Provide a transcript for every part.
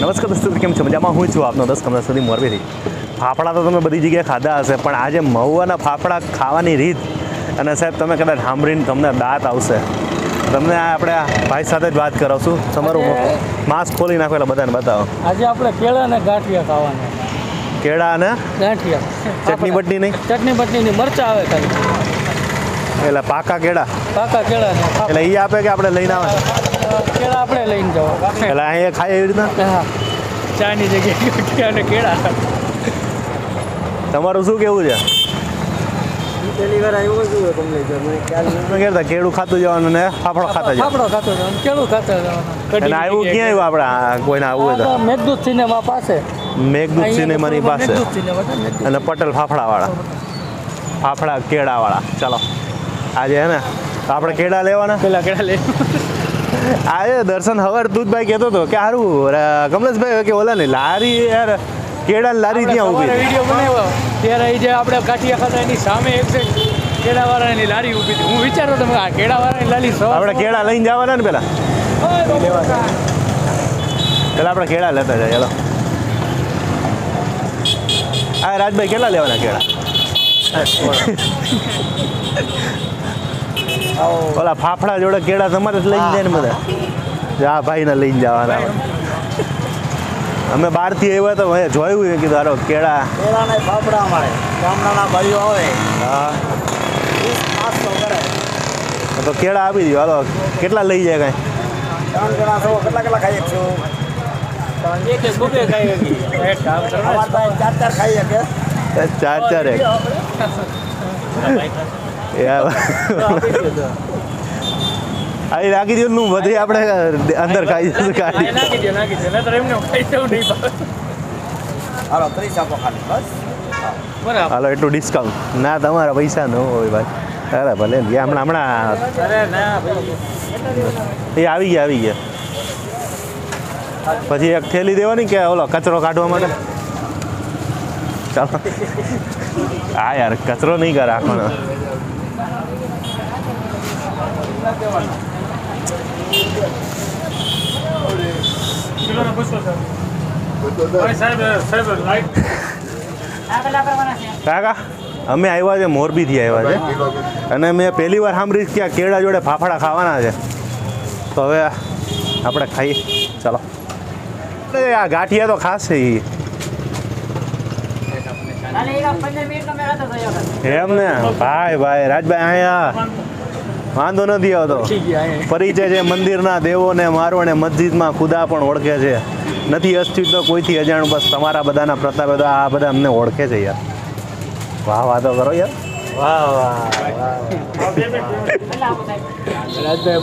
નમસ્કાર દોસ્તો કેમ છો? મજામાં હું છું આપનો દસ કમરા સુધી મોરબીથી. ફાફડા તો તમે બધી જગ્યાએ ખાધા હશે પણ આજે મહુવાના ફાફડા ખાવાની રીત. અને સાહેબ તમે કદાચ સાંભળીને તમને દાંત આવશે. તમને આ આપણે ભાઈ સાથે જ વાત કરાવશું. તમારું માસ્ક ખોલી નાખો એટલે બધાને બતાવો. આજે આપણે કેળા અને ગાંઠિયા ખાવાના. કેળા અને ગાંઠિયા. ચટણી બટની નહીં? ચટણી બટણીની મરચા આવે ખાલી. એટલે પાકા કેળા. પાકા કેળા એટલે એ આપે કે આપણે લઈને આવે? કેળા આપણે લઈને જવા. એટલે અહીંયા ખાય એવી રીતના? હા. ચાની જગ્યાએ અને કેળા. તમારું શું કેવું છે? પહેલી વાર આવ્યો છું કમલેશ્વર મને ખ્યાલ કેળું ખાતું જવાનું ને ફાફડો ખાતા જવાનું. ફાફડો ખાતો જવાનું કેળું ખાતા જવાનું. અને આવ્યું ક્યાં આવ્યું આપણે? આ કોઈને તો. મેઘદૂત સિનેમા પાસે. મેઘદૂત સિનેમાની પાસે. અને પટેલ ફાફડાવાળા. ફાફડા કેળાવાળા. ચાલો. આજે હે ને તો આપણે કેળા લેવાના? પેલા કેળા લઈ આજે દર્શન હવાર દૂધભાઈ કહેતો હતો કે સારું કમલેશભાઈ કે ઓલા ને લારી યાર કેળા લારી ત્યાં ઊભી. છે. વીડિયો બનાવ્યો. ત્યારે એ જે આપણે કાઠિયા ખાતા એની સામે એક છે કેળાવાળાની લારી ઊભી હતી. હું વિચારતો તમે આ કેળાવાળાની લારી સવાર આપણે કેળા લઈને જવાના ને પેલા? પેલા આપણે કેળા લેતા જાય ચાલો આ રાજભાઈ કેટલા લેવાના કેળા? ઓલા ફાફડા જોડે કેળા તમારે જ લઈને જાય ને બધા? જા ભાઈને લઈને જવાના અમે બહારથી આવ્યા તો મેં જોયું એ કીધું હારો કેળા. કેળાના ફાફડા મળે. ગામડાના ભાઈઓ આવે. હા. તો કેળા આપી દો હાલો કેટલા લઈ જાય કાંઈ? ત્રણ જણા છો. કેટલા કેટલા ભાઈ ચાર ચાર ખાઈ શકે ચાર ચાર એક. અહીં રાખી દીધું નું બધી આપણે અંદર ખાઈ જશું કાઢી નાખી દે નાખી દે નતર એમને ખાઈ જવું નહીં હાલો ત્રીસ આપો ખાલી બસ? બરાબર. હાલો એટલું ડિસ્કાઉન્ટ ના તમારા પૈસા ન હોય ભાઈ. અરે ભલે ને. ગયા હમણાં હમણાં અરે ના ભાઈ. એ આવી ગયા આવી ગયા. પછી એક થેલી દેવાની કે ઓલો કચરો કાઢવા માટે? ચાલો. હા યાર કચરો નહીં કરે રાખવાનો કાકા, અમે આવ્યા છે, મોરબીથી આવ્યા છે. અને મેં પહેલી વાર સાંભળી કે આ કેળા જોડે ફાફડા ખાવાના છે. તો હવે આપણે ખાઈએ ચાલો. આ ગાંઠિયા તો ખાસ છે ઈ. એમ ને? ભાઈ ભાઈ રાજભાઈ અહીંયા વાંધો નથી આવતો. પરિચય છે મંદિરના દેવોને મારવાને મસ્જિદમાં ખુદા પણ ઓળખે છે. નથી અસ્તિત્વ કોઈથી અજાણ બસ તમારા બધાના પ્રતાપે તો આ બધા અમને ઓળખે છે યાર. વાહ વાતો કરો યાર. વાહ વાહ રાજભાઈ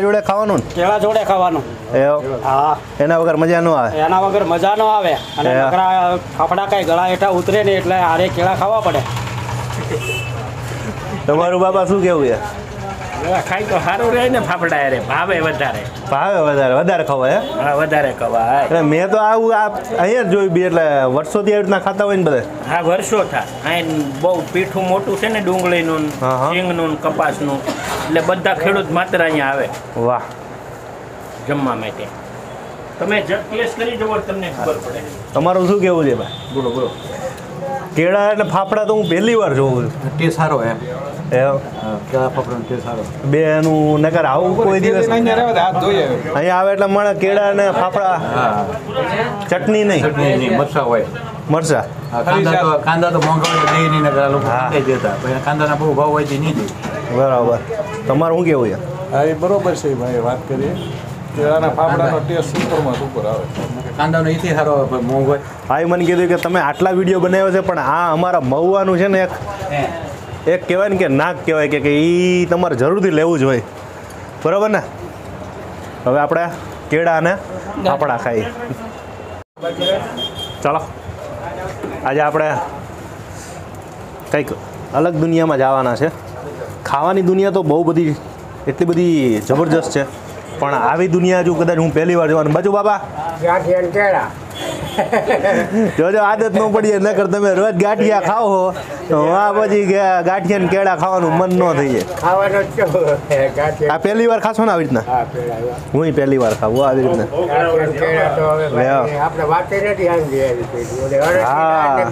જોડે ખાવાનું? કેળા જોડે ખાવાનું. ને હા. એના વગર મજા ન આવે? એના વગર મજા ન આવે. અને. નકરા ફાફડા કઈ ગળા હેઠા ઉતરે નહીં એટલે આરે કેળા ખાવા પડે. તમારું બાબા શું કેવું છે? ખાઈ તો સારું રહે ને ફાફડા રે ભાવે વધારે. ભાવે વધારે વધારે ખવાય હે? હા વધારે ખવાય એટલે મેં તો આવું આ અહીંયા જ જોયું બી એટલે વર્ષોથી આવી રીતના ખાતા હોય ને બધે? હા વર્ષો થાય અહીં બહુ પીઠું મોટું છે ને ડુંગળીનું. સિંગનું ને કપાસનું એટલે બધા ખેડૂત માત્ર અહીંયા આવે. વાહ. જમવા માટે. તમે પ્લેસ કરી જુઓ તમને ખબર પડે. તમારું શું કેવું છે ભાઈ? બોલો બોલો. કેળા અને ફાફડા તો હું પહેલી વાર જોઉં છું. તે સારો એમ એ કેળા ફફડાનો તે સારો? બે એનું નગર આવું કોઈ દિવસ. અહીંયા આવે એટલે મને કેળા ને ફાફડા. હા ચટણી નહીં. ચટણી નહીં મરચા હોય. મરચા. હા, કાંદા તો કાંદા તો મોંઘા હોય નહીં નગર લોકો. દેતા. કાંદાના બહુ ભાવ હોય નહીં દે. બરાબર. તમારું શું કેવું છે? હા એ બરોબર છે ભાઈ વાત કરીએ. કેળાના ફાફડાનો ટેસ્ટ સુપરમાં સુપર આવે. કાંદાનો એથી સારો મોંઘો હોય હા મને કીધું કે તમે આટલા વીડિયો બનાવ્યો છે પણ આ અમારા મહુવાનું છે ને એક એક કહેવાય ને કે નાક કહેવાય કે એ તમારે જરૂરથી લેવું જ હોય. બરાબર ને? હવે આપણે કેળા અને ફાફડા ખાઈ ચાલો. આજે આપણે કંઈક અલગ દુનિયામાં જવાના છે. ખાવાની દુનિયા તો બહુ બધી, એટલી બધી જબરજસ્ત છે. પણ આવી દુનિયા જો કદાચ હું પહેલી વાર જવાનું. બાજુ બાબા. જોજો આદત ન પડી જાય નકર તમે રોજ ગાંઠિયા ખાઓ હો. તો આ પછી ગાંઠિયા ને કેળા ખાવાનું મન ન થઈ જાય. આ પહેલી વાર ખાશો ને આવી રીતના? હું પહેલી વાર ખાવું આવી રીતના. હા.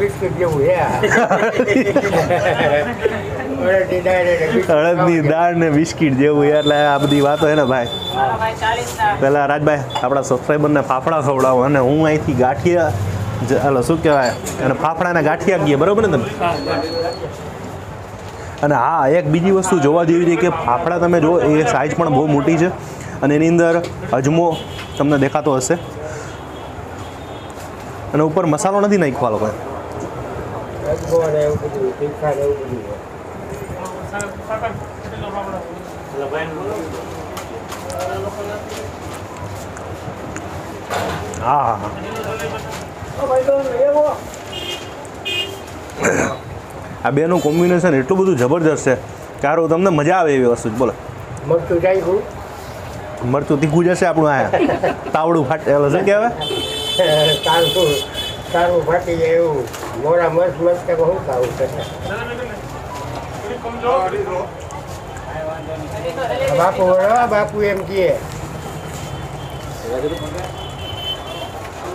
અડદની દાળ ને બિસ્કિટ જેવું એટલે આ બધી વાતો છે ને ભાઈ. પેલા રાજભાઈ, આપણા સબસ્ક્રાઈબરને ફાફડા ખવડાવો. અને હું અહીંથી ગાંઠિયા હાલો શું કહેવાય? અને ફાફડાના ગાંઠિયા કહીએ, બરાબર ને તમે? અને હા, એક બીજી વસ્તુ જોવા જેવી છે કે ફાફડા તમે જો, એ સાઇઝ પણ બહુ મોટી છે. અને એની અંદર અજમો તમને દેખાતો હશે. અને ઉપર મસાલો નથી નાખવા લોકોએ હા આ બેનું કોમ્બિનેશન એટલું બધું જબરદસ્ત છે કારો તમને મજા આવે એવી વસ્તુ. જ બોલો. મરચું મરચું તીખું જશે આપણું આ તાવડું ફાટે ઓલો શું કહેવાય? તારું તારું ફાટી જાય એવું. મોરા મસ્ત મસ્ત શું ખાવું છે? બાપુ વળવા બાપુ એમ કહે.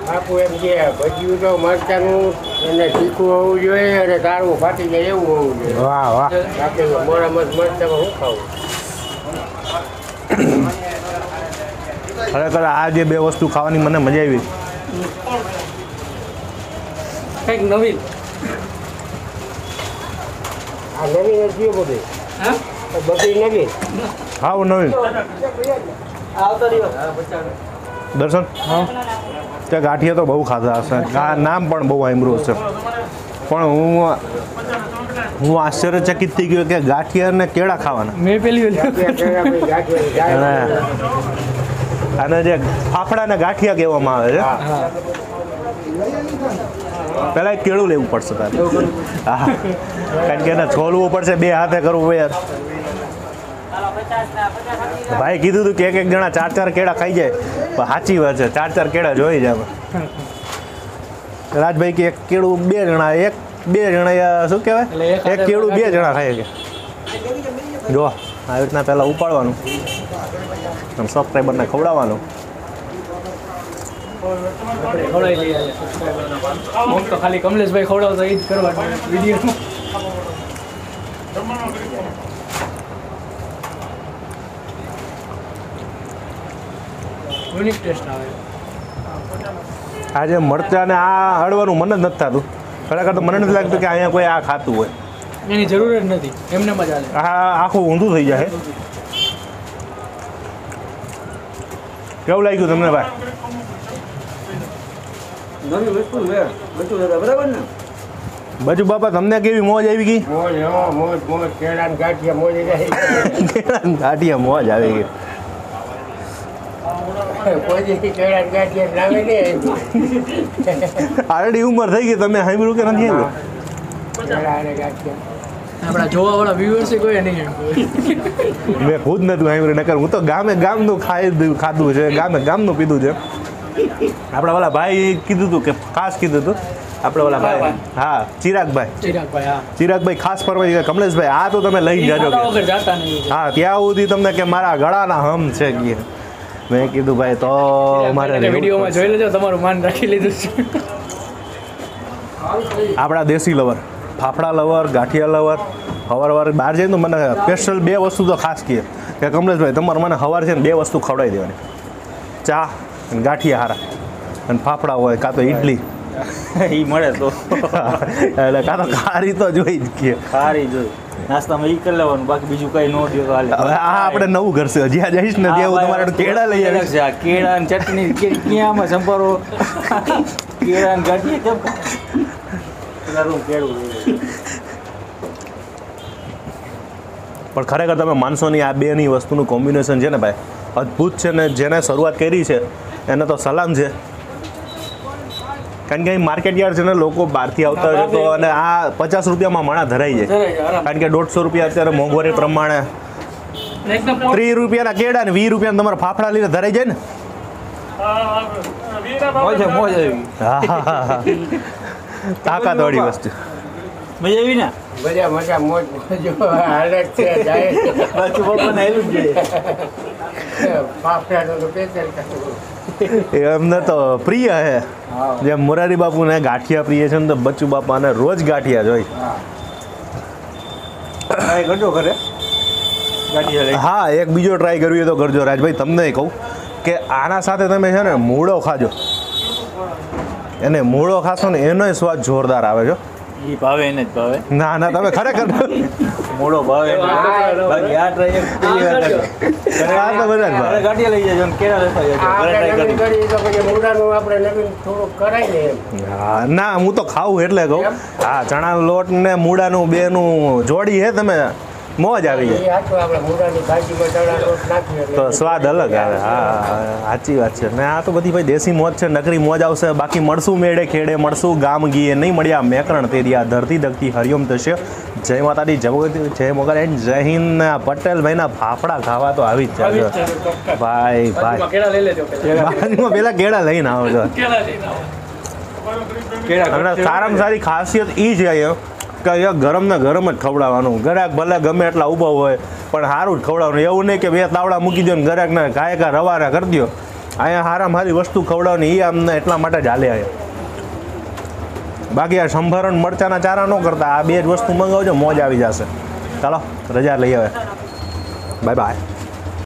બાપુ એમ કહે ભજીયું તો મરચાનું એને તીખું હોવું જોઈએ અને તારું ફાટી જાય એવું હોવું જોઈએ. વાહ વાહ. બાકી મોડા મસ્ત મરચામાં હું ખાવું? ખરેખર આ જે બે વસ્તુ ખાવાની મને મજા આવી. કંઈક નવીન. આ નવીન જ થયું બધે. હા? બધી નવીન ખાવ નવીન દર્શન? તે ગાંઠિયા તો બહુ ખાધા હશે. આ નામ પણ બહુ આમરું છે પણ હું હું આશ્ચર્યચકિત થઈ ગયો કે ગાંઠિયા ને કેળા ખાવાના. મેં પેલી અને. આને જે ફાફડાના ગાંઠિયા કહેવામાં આવે છે. પહેલાં એક કેળું લેવું પડશે તારે. હા કારણ કે એને છોલવું પડશે બે હાથે કરવું યાર. ભાઈ કીધું હતું કે એક એક જણા ચાર ચાર કેળા ખાઈ જાય. પણ સાચી વાત છે ચાર ચાર કેળા જોઈ જાય રાજભાઈ કે એક કેળું બે જણા એક બે જણા શું કહેવાય? એક કેળું બે જણા ખાઈ કે જો આવી રીતના પહેલાં ઉપાડવાનું. સબસ્ક્રાઈબરને ખવડાવવાનું. ખવડાવી લઈએ હું તો ખાલી કમલેશભાઈ ખવડાવતો એ જ કરવા વીડિયો યુનિક ટેસ્ટ આવે. આજે મરચા ને આ હળવાનું મને જ નથી થતું. ખરેખર તો મને નથી લાગતું કે અહીંયા કોઈ આ ખાતું હોય. એની જરૂર જ નથી. એમને મજા આ આખું ઊંધું થઈ જાય. કેવું લાગ્યું તમને ભાઈ? નવી વસ્તુ છે. બધું બરાબર ને? બાજુ બાપા તમને કેવી મોજ આવી ગઈ? મોજ મોજ મોજ. કેળા ગાંઠિયા મોજ જાય ગાંઠિયા મોજ આવી ગઈ. આરડી ઉંમર થઈ ગઈ તમે સાંભળ્યું કે નથી આવ્યું વ્યુઅર્સ કોઈ નહીં. મેં ખુદ નતું સાંભળ્યું નકર હું તો ગામે ગામનું ખાઈ ખાધું છે ગામે ગામનું પીધું છે. આપણા ઓલા ભાઈ કીધું હતું કે ખાસ કીધું હતું આપણે ઓલા ભાઈ. હા ચિરાગભાઈ. ચિરાગભાઈ હા. ચિરાગભાઈ ખાસ ફરવા જઈએ કમલેશભાઈ આ તો તમે લઈ જાજો હા ત્યાં સુધી તમને કે મારા ગળાના હમ છે કે. મેં કીધું ભાઈ તો મારે વિડીયોમાં જોઈ લેજો તમારું માન રાખી લીધું છે. આપણા દેશી lover fafda lover gathiya lover હવારવાર બહાર જઈને તો મને સ્પેશિયલ બે વસ્તુ તો ખાસ કહે. કે કમલેશભાઈ તમારે મને હવાર છે ને બે વસ્તુ ખવડાવી દેવાની. ચા અને ગાંઠિયા હારા. અને ફાફડા હોય કાં તો ઇડલી એ મળે તો. એટલે કાં તો ખારી તો જોઈ જ કે. ખારી જોઈ. નાસ્તામાં ઈ કરી લેવાનું બાકી બીજું કઈ ન દો તો હાલે. હવે આ આપણે નવું ઘર છે જ્યાં જઈશ ને ત્યાં હું તમારે કેળા લઈ આવીશ. આ કેળા ને ચટણી ક્યાંમાં સંભારો? કેળા ને ગાંઠી કેમ તારું કેળું પણ ખરેખર તમે માનશો નહીં આ બેની વસ્તુનું કોમ્બિનેશન છે ને ભાઈ અદ્ભુત છે ને જેને શરૂઆત કરી છે એને તો સલામ છે. કારણ કે અહીં માર્કેટ યાર્ડ છે ને લોકો બહારથી આવતા હોય તો અને આ પચાસ રૂપિયામાં મણા ધરાઈ જાય. કારણ કે દોઢસો રૂપિયા અત્યારે મોંઘવારી પ્રમાણે ત્રીસ રૂપિયાના કેળા ને વીસ રૂપિયાના તમારા ફાફડા લઈને ધરાઈ જાય ને. તાકાત મોજ આવી. હા હા હા હા. તાકાતવાળી વસ્તુ. મજા આવી ને? મજા મજા મોજ જો હાલત છે જાય બાકી પપ્પાને હેલું જ જોઈએ. એમને તો પ્રિય હે. જેમ મોરારી બાપુને ગાંઠિયા પ્રિય છે ને તો બચ્ચુ બાપાને રોજ ગાંઠિયા જોઈ. કરજો ઘરે. હા એક બીજો ટ્રાય કરવી તો કરજો રાજભાઈ તમને કહું કે આના સાથે તમે છે ને મૂળો ખાજો. એને મૂળો ખાશો ને એનોય સ્વાદ જોરદાર આવે છો. ભાવે એને જ ભાવે. ના ના તમે ખરેખર મોડો ભાવે બાકી આ ટ્રાય પેલી વાર આ તો બધા ભાવે. ગાડી લઈ જજો ને કેરા લેતા જજો ઘરે ટ્રાય તો પછી મૂળાનું આપણે નવીન થોડુંક કરાય ને એમ. હા ના હું તો ખાવું એટલે કહું. હા ચણા લોટ ને મૂળાનું બેનું જોડી હે તમે. મોજ આવી જાય. તો સ્વાદ અલગ આવે. હા સાચી વાત છે. ને આ તો બધી ભાઈ દેશી મોજ છે નકરી મોજ આવશે. બાકી મળશું મેળે ખેડે મળશું ગામ ગીએ. નહીં મળ્યા મેકરણ તેરી આ ધરતી દગતી હરિઓમ થશે. જય માતાજી જય જય મોગલ એન્ડ જય હિન્દ પટેલભાઈના ફાફડા ખાવા તો આવી જ છે, ભાઈ ભાઈ. બાજુમાં પેલા. કેળા. લઈને આવો છો. અને સારામાં સારી ખાસિયત એ છે અહીંયા કે અહીંયા ગરમ ને ગરમ જ ખવડાવવાનું. ગરાક ભલે ગમે એટલા ઊભા હોય પણ સારું જ ખવડાવવાનું. એવું નહીં કે બે તાવડા મૂકી દો ને ગરાકને કાંઈ કાંઈ રવારા કરી દો. અહીંયા સારામાં સારી વસ્તુ ખવડાવવાની એ અમને એટલા માટે જ હાલે અહીંયા બાકી આ સંભારણ મરચાના ચારા ન કરતા, આ બે જ વસ્તુ મંગાવજો, મોજ આવી જશે. ચાલો, રજા લઈ આવે. Bye bye